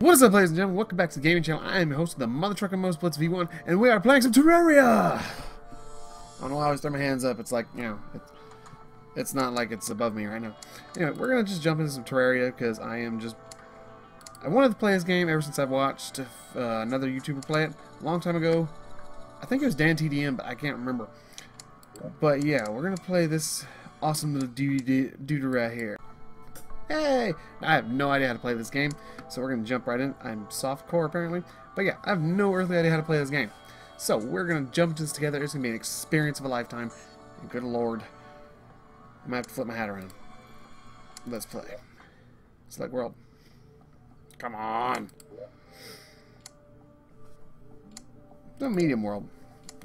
What is up, ladies and gentlemen? Welcome back to the gaming channel. I am your host of the Mother Trucker Most Blitz V1, and we are playing some Terraria! I don't know why I always throw my hands up. It's like, you know, it's, not like it's above me right now. Anyway, we're going to just jump into some Terraria, because I am just... I wanted to play this game ever since I've watched uh, another YouTuber play it a long time ago. I think it was Dan TDM, but I can't remember. But yeah, we're going to play this awesome little dude, dude right here. Hey! I have no idea how to play this game, so we're going to jump right in. I'm softcore, apparently. But yeah, I have no earthly idea how to play this game. So, we're going to jump this together. It's going to be an experience of a lifetime. Good lord. Going to have to flip my hat around. Let's play. Select world. Come on! No medium world.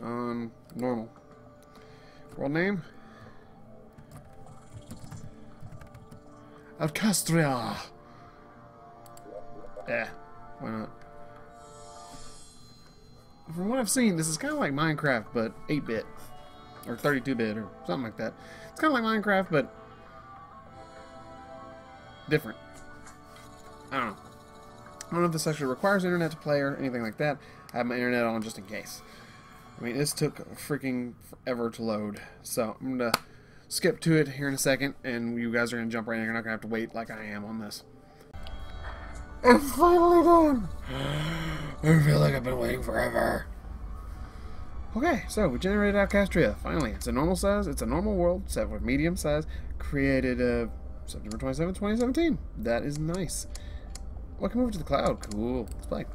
Um, normal. World name? Alcastria. Yeah, why not? From what I've seen, this is kind of like Minecraft, but 8-bit. Or 32-bit, or something like that. It's kind of like Minecraft, but... different. I don't know. I don't know if this actually requires internet to play or anything like that. I have my internet on just in case. I mean, this took freaking forever to load. So, I'm to skip to it here in a second, and you guys are going to jump right in. You're not going to have to wait like I am on this. It's finally done! I feel like I've been waiting forever. Okay, so we generated Alcastria. Finally, it's a normal size. It's a normal world set with medium size. Created uh, September 27, 2017. That is nice. Well, I can move to the cloud. Cool. Let's play.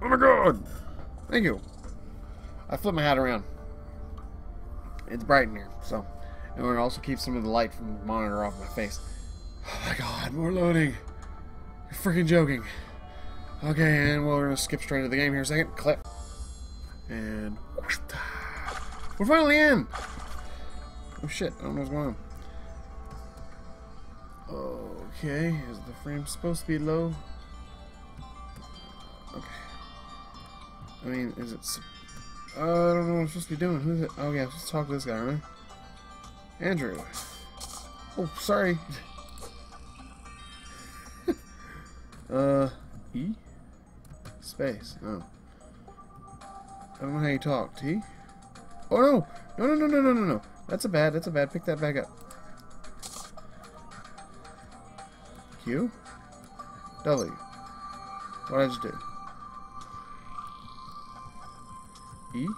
Oh my god! Thank you. I flipped my hat around. It's bright in here, so. And we're to also keep some of the light from the monitor off my face. Oh my god, more loading. You're freaking joking. Okay, and we're to skip straight into the game here a second. Clip. And. We're finally in! Oh shit, I don't know what's going on. Okay, is the frame supposed to be low? Okay. I mean, is it uh, I don't know what I'm supposed to be doing. Who's it? Oh, yeah, let's talk to this guy, right? Andrew. Oh, sorry. uh, E? Space. Oh. I don't know how you talk. T? Oh, no! No, no, no, no, no, no, no. That's a bad. That's a bad. Pick that back up. Q? W. What did you do? E?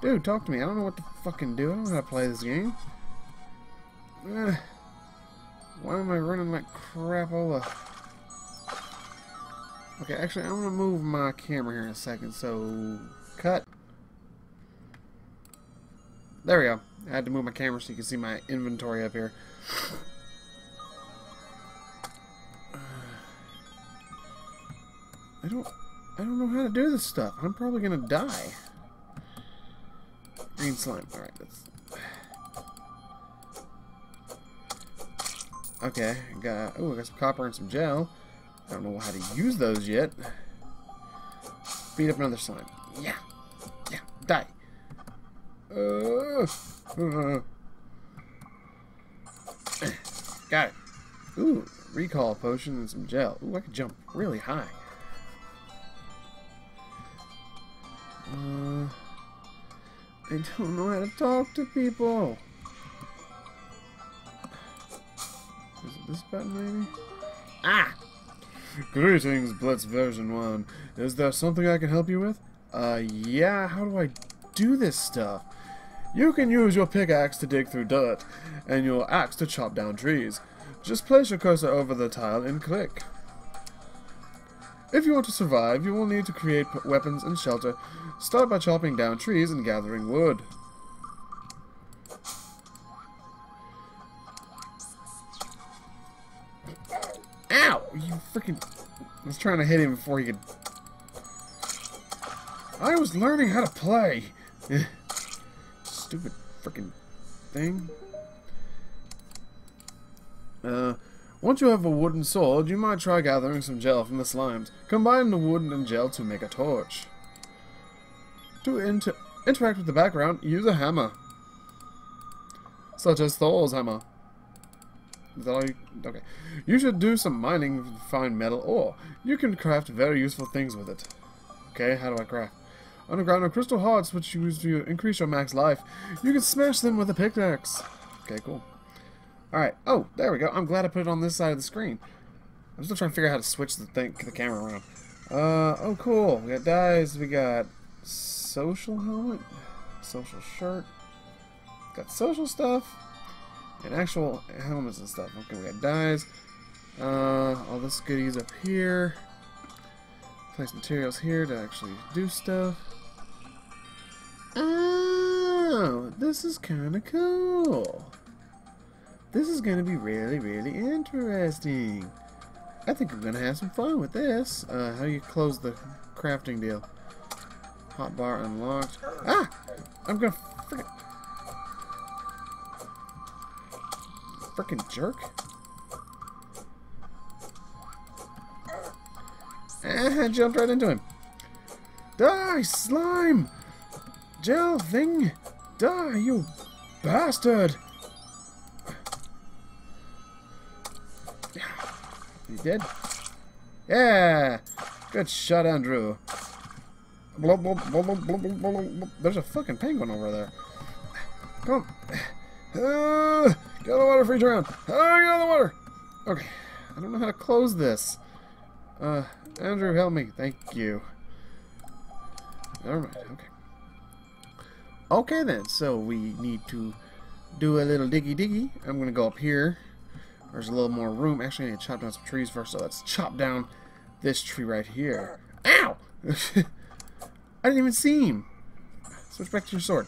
Dude, talk to me. I don't know what to fucking do. I don't know how to play this game. Uh, why am I running like crapola? Okay, actually, I'm gonna move my camera here in a second, so... Cut. There we go. I had to move my camera so you can see my inventory up here. I don't... I don't know how to do this stuff. I'm probably gonna die. Green slime. Alright, that's... Okay, got... Oh, I got some copper and some gel. I don't know how to use those yet. Beat up another slime. Yeah. Yeah. Die. Uh, uh. Got it. Ooh, recall potion and some gel. Ooh, I could jump really high. I don't know how to talk to people. Is it this button, maybe? Ah! Greetings, Blitz version 1. Is there something I can help you with? Uh, yeah, how do I do this stuff? You can use your pickaxe to dig through dirt, and your axe to chop down trees. Just place your cursor over the tile and click. If you want to survive, you will need to create weapons and shelter. Start by chopping down trees and gathering wood. Ow! You freaking... I was trying to hit him before he could... I was learning how to play! Stupid freaking thing. Uh... Once you have a wooden sword, you might try gathering some gel from the slimes. Combine the wood and gel to make a torch. To inter interact with the background, use a hammer. Such as Thor's hammer. Is that all you... Okay. You should do some mining to find metal ore. You can craft very useful things with it. Okay, how do I craft? Underground are crystal hearts, which you use to increase your max life. You can smash them with a pickaxe. Okay, cool. Alright. Oh, there we go. I'm glad I put it on this side of the screen. I'm still trying to figure out how to switch the thing, the camera around. Uh, oh, cool. We got dyes. We got social helmet, social shirt. Got social stuff and actual helmets and stuff. Okay, we got dyes. Uh, all this goodies up here. Place materials here to actually do stuff. Oh, this is kind of cool. This is going to be really, really interesting. I think I'm going to have some fun with this. Uh, how you close the crafting deal? Hotbar unlocked. Ah! I'm going to. Freaking jerk. Ah, jumped right into him. Die, slime! Gel thing! Die, you bastard! You dead? Yeah! Good shot, Andrew. There's a fucking penguin over there. Come on. Uh, get out of the water, free drown. Uh, get out of the water. Okay. I don't know how to close this. Uh, Andrew, help me. Thank you. Never mind. Okay. Okay then, so we need to do a little diggy diggy. I'm gonna go up here. There's a little more room. Actually, I need to chop down some trees first, so let's chop down this tree right here. Ow! I didn't even see him. Switch back to your sword.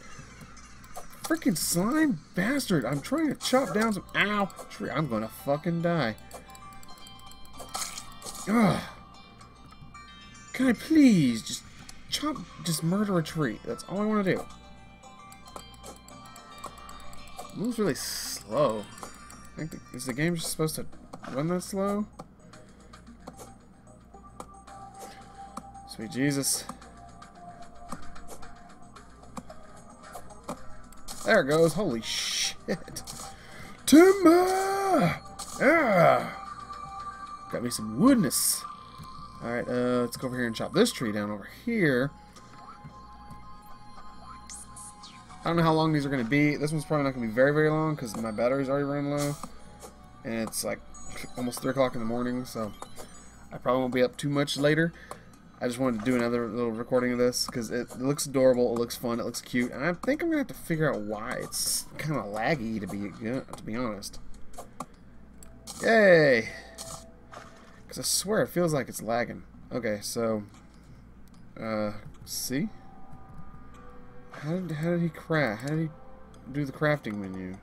Freaking slime bastard. I'm trying to chop down some... Ow! Tree. I'm gonna fucking die. Ugh. Can I please just chop... Just murder a tree? That's all I want to do. moves really slow. Think the, is the game just supposed to run that slow? Sweet Jesus. There it goes. Holy shit. Timber! Yeah! Got me some woodness. Alright, uh, let's go over here and chop this tree down over here. Don't know how long these are going to be. This one's probably not going to be very, very long because my battery's already running low. And it's like almost 3 o'clock in the morning, so I probably won't be up too much later. I just wanted to do another little recording of this because it, looks adorable, it looks fun, it looks cute, and I think I'm to have to figure out why it's kind of laggy, to be, to be honest. Yay! Because I swear it feels like it's lagging. Okay, so, uh, see? How did, how did he craft? How did he do the crafting menu?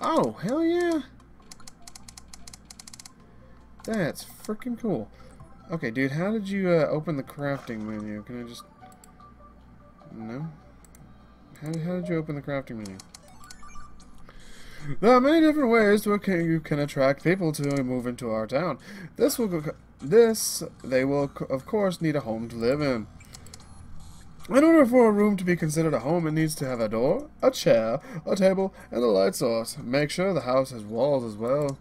Oh, hell yeah! That's freaking cool. Okay, dude, how did you uh, open the crafting menu? Can I just... No? How, how did you open the crafting menu? There are many different ways to okay, you can attract people to move into our town. This will go, this they will of course need a home to live in. In order for a room to be considered a home, it needs to have a door, a chair, a table, and a light source. Make sure the house has walls as well.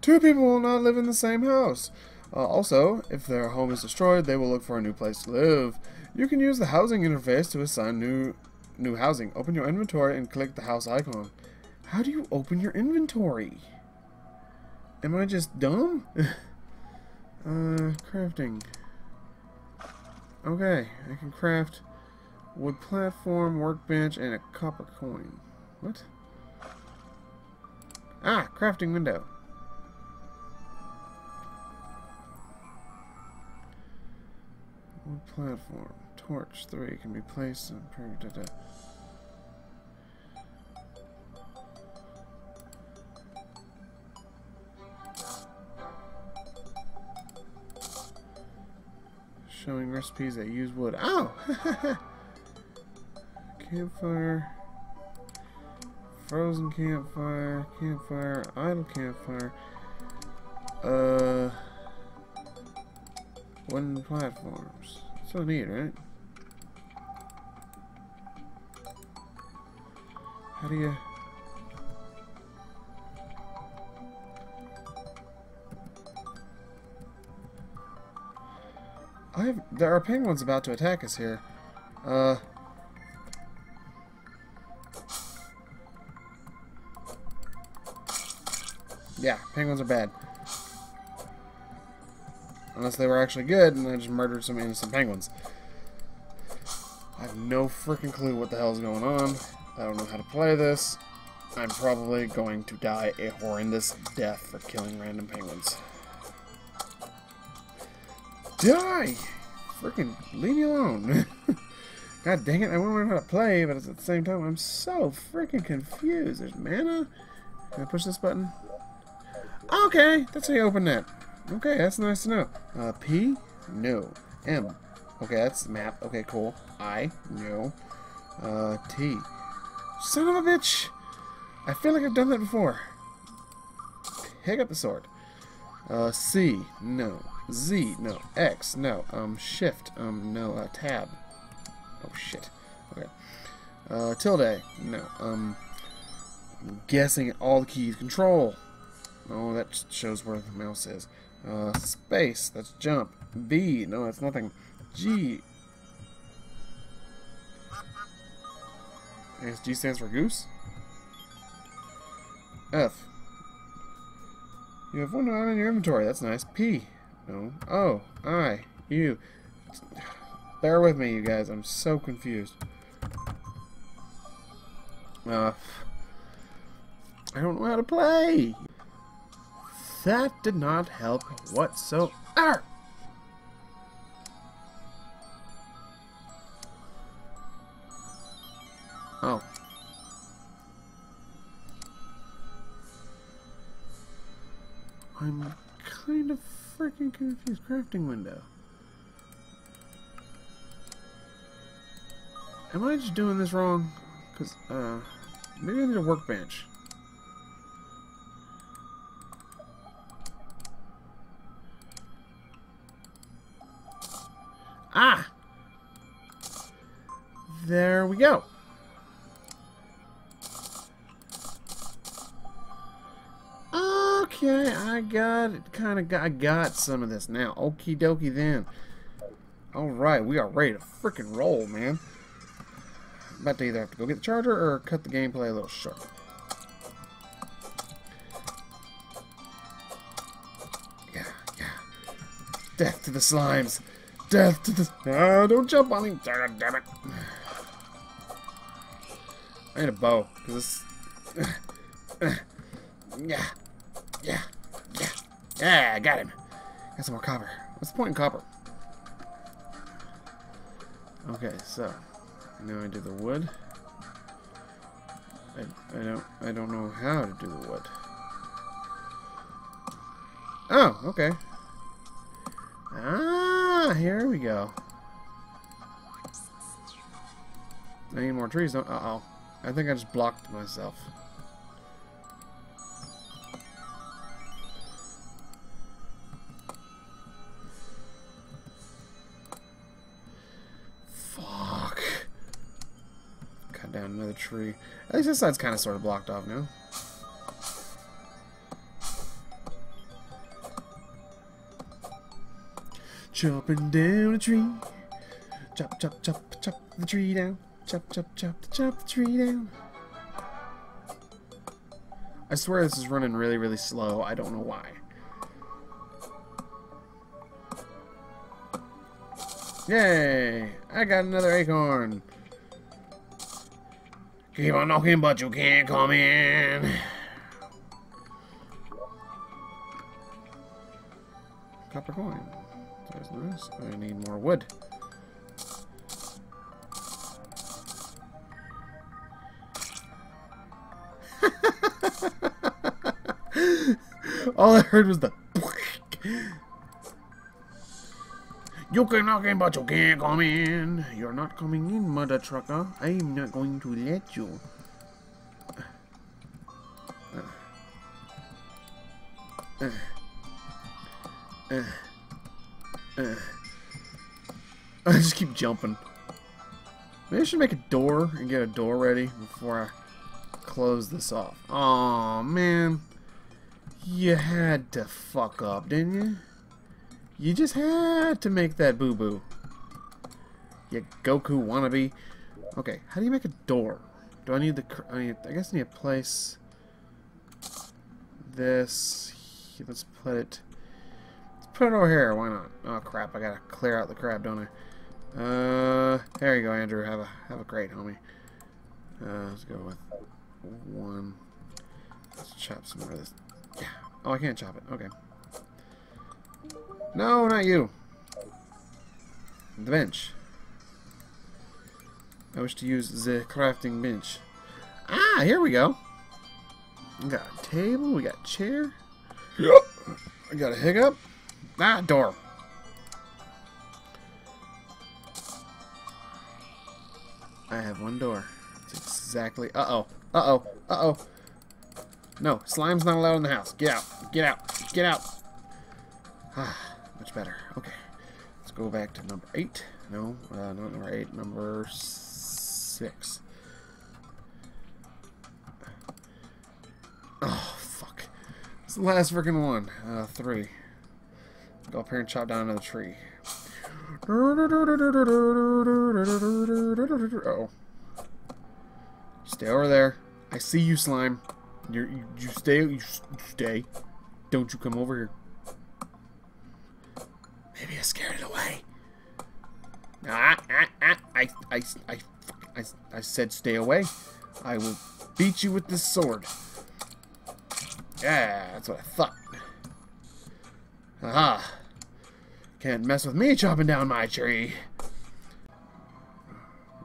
Two people will not live in the same house. Uh, also, if their home is destroyed, they will look for a new place to live. You can use the housing interface to assign new new housing. Open your inventory and click the house icon. How do you open your inventory? Am I just dumb? uh, crafting. Okay, I can craft wood platform, workbench, and a copper coin. What? Ah, crafting window. Wood platform. Torch 3 can be placed and in showing recipes that use wood. Oh! campfire. Frozen campfire. Campfire. Idle campfire. Uh... Wooden platforms. So neat, right? How do you... I have, there are penguins about to attack us here. Uh. Yeah, penguins are bad. Unless they were actually good and I just murdered some innocent penguins. I have no freaking clue what the hell is going on. I don't know how to play this. I'm probably going to die a horrendous death for killing random penguins. Die! Freaking leave me alone. God dang it, I want to learn how to play, but at the same time, I'm so freaking confused. There's mana? Can I push this button? Okay, that's how you open that. Okay, that's nice to know. Uh, P? No. M? Okay, that's map. Okay, cool. I? No. Uh, T? Son of a bitch! I feel like I've done that before. Pick up the sword. Uh, C? No. Z? No. X? No. Um, Shift? Um, no. Uh, tab? Oh, shit. Okay. Uh, tilde? No. Um, I'm guessing all the keys. Control? Oh, that shows where the mouse is. Uh, space, that's jump. B, no, that's nothing. G. I guess G stands for goose. F. You have one item in your inventory, that's nice. P. No. you. Bear with me, you guys, I'm so confused. Uh, I don't know how to play! That did not help whatsoever. Oh. I'm kind of freaking confused. Crafting window. Am I just doing this wrong? Because, uh, maybe I need a workbench. Ah! There we go. Got it. Kind of got, got some of this now. Okie dokie then. Alright, we are ready to freaking roll, man. About to either have to go get the charger or cut the gameplay a little short. Yeah, yeah. Death to the slimes. Death to the... Ah, don't jump on me. God damn it. I need a bow. Because this... Yeah. Yeah. Yeah. I got him. Got some more copper. What's the point in copper? Okay, so... Now I do the wood. I, I don't I don't know how to do the wood. Oh, okay. Ah, here we go. I need more trees. Uh-oh. I think I just blocked myself. Tree. At least this side's kind of sort of blocked off now. Chopping down a tree. Chop, chop, chop, chop the tree down. Chop, chop, chop, chop the tree down. I swear this is running really, really slow. I don't know why. Yay! I got another acorn. Keep on knocking, but you can't come in. Copper coin. I need more wood. All I heard was the. You can knock in, but you can't come in. You're not coming in, mother trucker. I'm not going to let you. Uh, uh, uh. I just keep jumping. Maybe I should make a door and get a door ready before I close this off. Oh man. You had to fuck up, didn't you? You just had to make that boo-boo. You Goku wannabe. Okay, how do you make a door? Do I need the... I, mean, I guess I need to place... This... Let's put it... Let's put it over here. Why not? Oh, crap. I gotta clear out the crap, don't I? Uh, there you go, Andrew. Have a have a great homie. Uh, let's go with one. Let's chop some of this. Yeah. Oh, I can't chop it. Okay. No, not you. The bench. I wish to use the crafting bench. Ah, here we go. We got a table, we got a chair. Yep. I got a hiccup. Ah, door. I have one door. It's exactly... Uh-oh. Uh-oh. Uh-oh. No, slime's not allowed in the house. Get out. Get out. Get out. Ah, much better. Okay. Let's go back to number eight. No, uh, not number eight. Number six. Oh, fuck. It's the last freaking one. Uh, three. Go up here and chop down another tree. oh. Stay over there. I see you, slime. You're, you you stay. You stay. Don't you come over here. Maybe I scared it away. Ah, ah, ah. I, I, I, I, I said stay away. I will beat you with this sword. Yeah, that's what I thought. Aha. Can't mess with me chopping down my tree.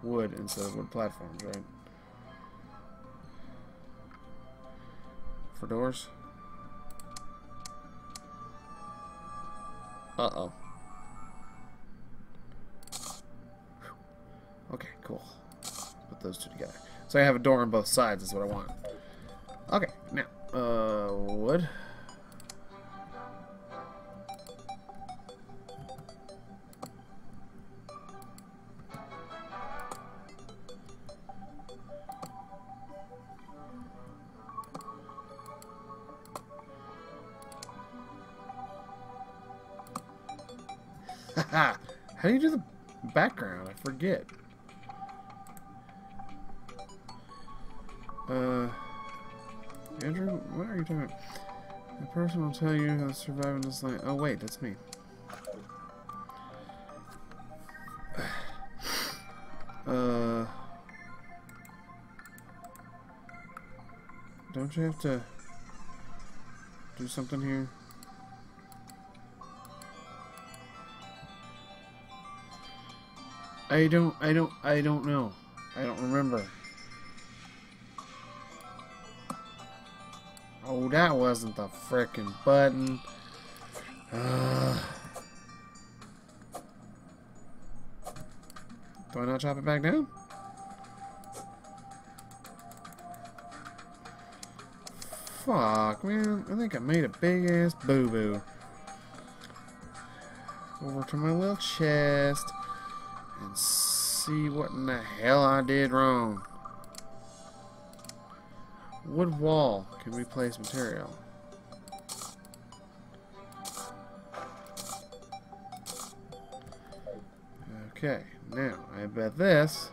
Wood instead of wood platforms, right? For doors? Uh-oh. Okay, cool. Put those two together. So I have a door on both sides is what I want. Okay, now, uh, wood. How do you do the background? I forget. Uh, Andrew, what are you doing? The person will tell you how to survive in this life. Oh, wait, that's me. Uh, don't you have to do something here? I don't, I don't, I don't know. I don't remember. Oh, that wasn't the frickin' button. Uh, do I not chop it back down? Fuck, man. I think I made a big ass boo-boo. Over to my little chest and see what in the hell I did wrong. Wood wall can replace material. Okay, now I bet this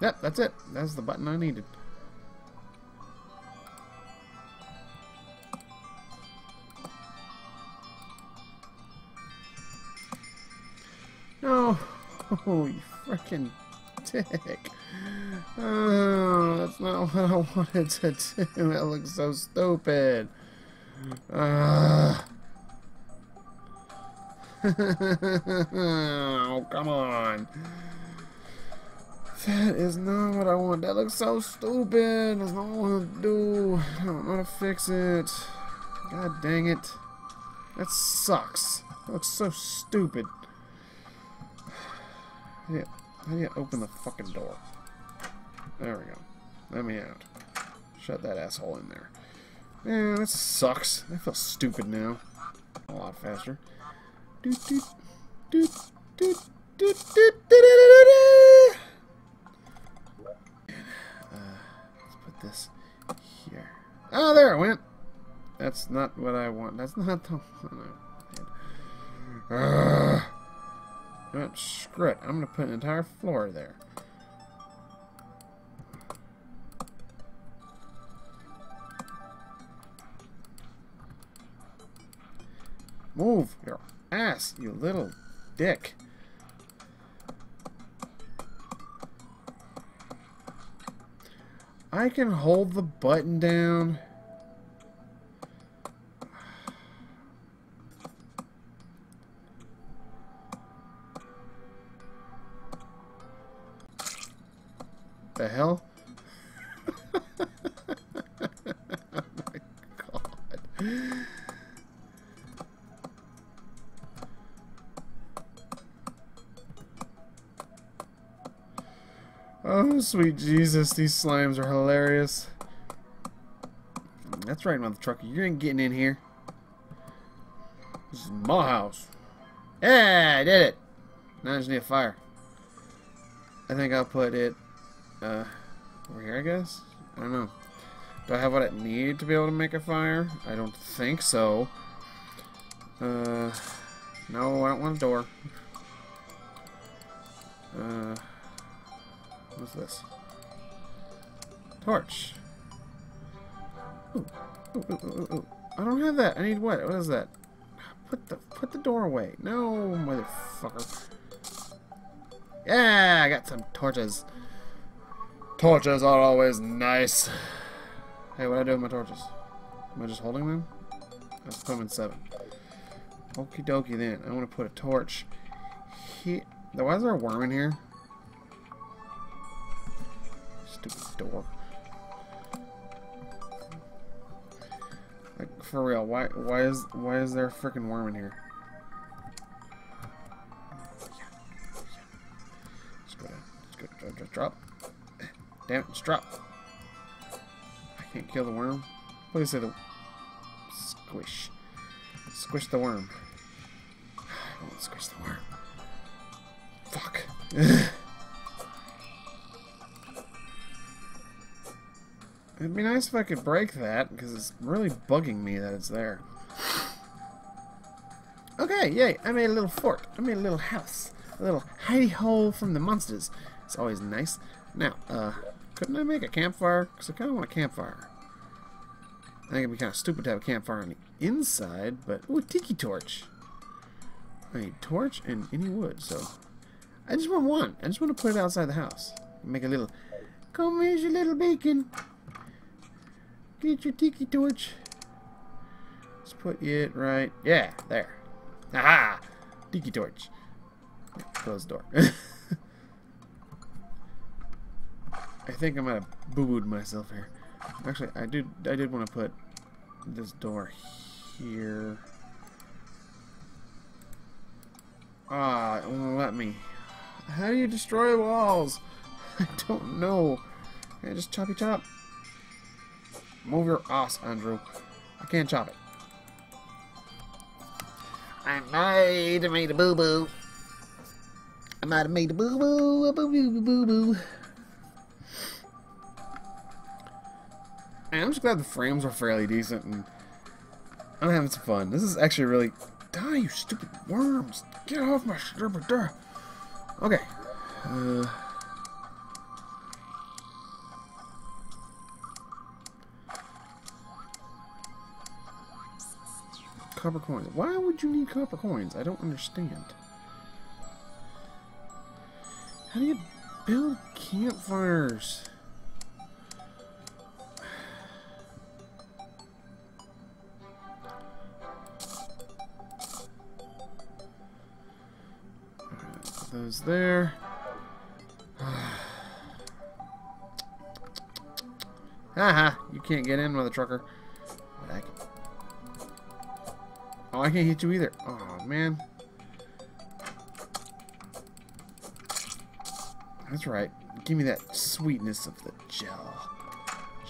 Yep, that's it. That's the button I needed. No! Oh, you freaking dick. Oh, that's not what I wanted to do. It looks so stupid. Uh. oh, come on. That is not what I want. That looks so stupid. That's not what I want to do. I don't know how to fix it. God dang it. That sucks. That looks so stupid. Yeah, how do you open the fucking door? There we go. Let me out. Shut that asshole in there. Man, that sucks. I feel stupid now. A lot faster. Let's put this here. Oh, there it went. That's not what I want. That's not the... Uh, Oh, screw it. I'm going to put an entire floor there. Move your ass, you little dick. I can hold the button down. Sweet Jesus, these slimes are hilarious. That's right, mother trucker. You ain't getting in here. This is my house. Yeah, I did it. Now I just need a fire. I think I'll put it uh, over here, I guess? I don't know. Do I have what I need to be able to make a fire? I don't think so. Uh, no, I don't want a door. Uh, What's this? Torch. Ooh, ooh, ooh, I don't have that. I need what? What is that? Put the put the door away. No, motherfucker. Yeah, I got some torches. Torches are always nice. Hey, what do I do with my torches? Am I just holding them? Let's put them in seven. Okie dokie then. I want to put a torch here. Why is there a worm in here? Stupid door. Like for real, why why is why is there a freaking worm in here? Let's go down. Let's go drop, drop. Damn it, just drop. I can't kill the worm. What do you say the squish? Squish the worm. I won't squish the worm. Fuck. It'd be nice if I could break that, because it's really bugging me that it's there. Okay, yay, I made a little fort. I made a little house. A little hidey hole from the monsters. It's always nice. Now, uh, couldn't I make a campfire? Because I kind of want a campfire. I think it'd be kind of stupid to have a campfire on the inside, but... Ooh, tiki torch. I need torch and any wood, so... I just want one. I just want to put it outside the house. Make a little... Come here's your little bacon. Get your tiki torch. Let's put it right. Yeah, there. Aha! Tiki torch. Close door. I think I might have boo-booed myself here. Actually, I did. I did want to put this door here. Ah, it won't let me. How do you destroy walls? I don't know. I just choppy chop. Move your ass, Andrew. I can't chop it. I might have made a boo-boo. I might have made a boo-boo, a boo-boo-boo-boo. I'm just glad the frames are fairly decent and I'm having some fun. This is actually really... Die, you stupid worms! Get off my! Okay. Uh... Copper coins. Why would you need copper coins? I don't understand. How do you build campfires? those there. Haha, you can't get in with a trucker. Oh, I can't hit you either. Oh, man. That's right. Give me that sweetness of the gel.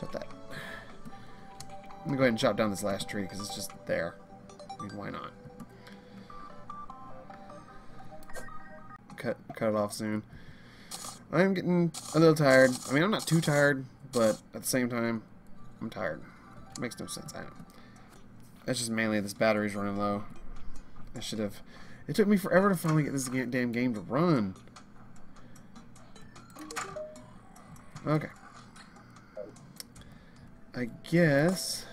Shut that. I'm gonna go ahead and chop down this last tree because it's just there. I mean, why not? Cut, cut it off soon. I am getting a little tired. I mean, I'm not too tired, but at the same time, I'm tired. makes no sense. I don't. That's just mainly this battery's running low. I should have. It took me forever to finally get this damn game to run. Okay. I guess.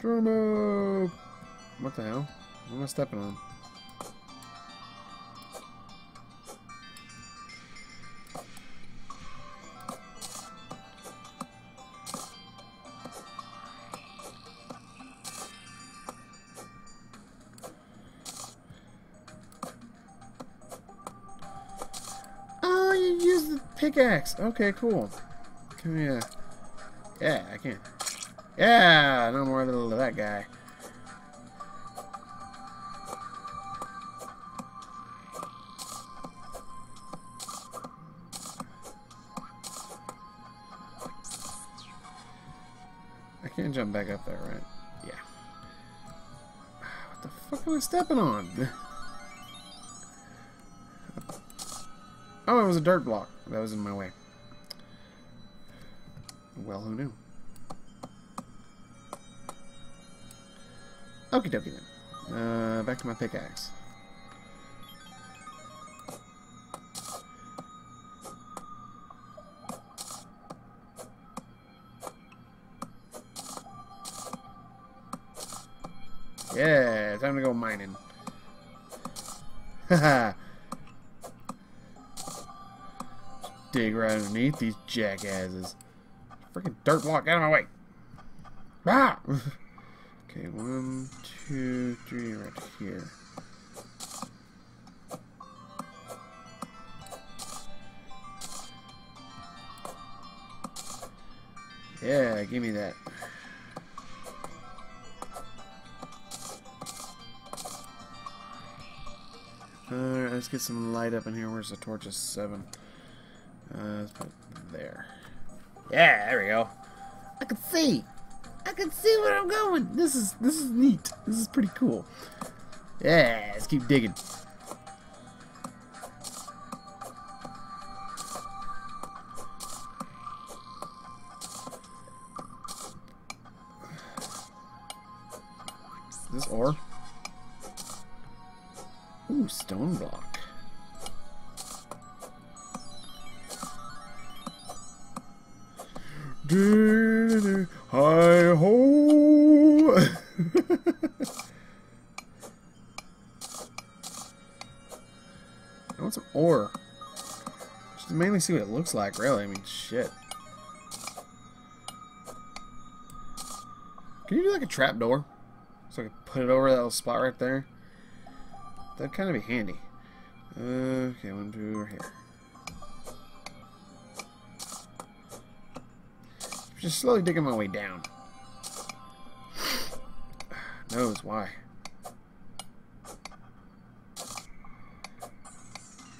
Turbo! What the hell? What am I stepping on? Pickaxe. Okay, cool. Come here. Yeah, I can. Yeah, no more of that guy. I can't jump back up there, right? Yeah. What the fuck am I stepping on? Oh, it was a dirt block. That was in my way. Well, who knew? Okie dokie then. Uh, back to my pickaxe. Yeah, time to go mining. Haha. Dig right underneath these jackasses. Freaking dirt block out of my way. Ah! okay, one, two, three, right here. Yeah, give me that. Alright, let's get some light up in here. Where's the torch? Is seven. Uh, let's put it there. Yeah, there we go. I can see. I can see where I'm going. This is this is neat. This is pretty cool. Yeah, let's keep digging. Is this ore? Ooh, stone block. Hi ho! I want some ore. Just mainly see what it looks like, really. I mean, shit. Can you do like a trap door? So I can put it over that little spot right there? That'd kind of be handy. Okay, one, two, over here. Just slowly digging my way down. Knows why.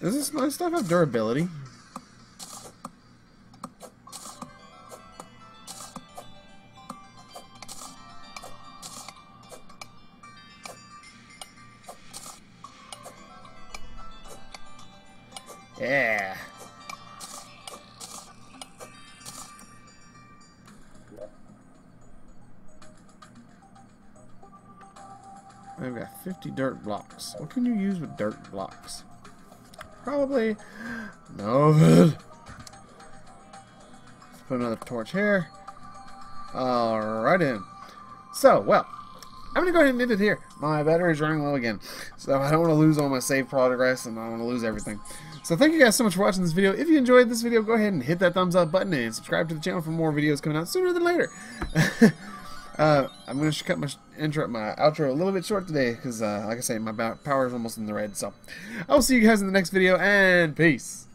Does this my stuff have durability? Yeah. 50 dirt blocks. What can you use with dirt blocks? Probably no good. Put another torch here. Alright in. So, well, I'm going to go ahead and end it here. My battery's running low again. So I don't want to lose all my save progress and I don't want to lose everything. So thank you guys so much for watching this video. If you enjoyed this video, go ahead and hit that thumbs up button and subscribe to the channel for more videos coming out sooner than later. uh, I'm going to cut my intro, my outro a little bit short today because, uh, like I say, my power is almost in the red. So I'll see you guys in the next video and peace.